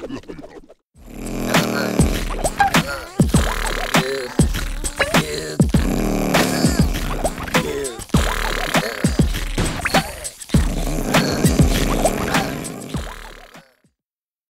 あっ。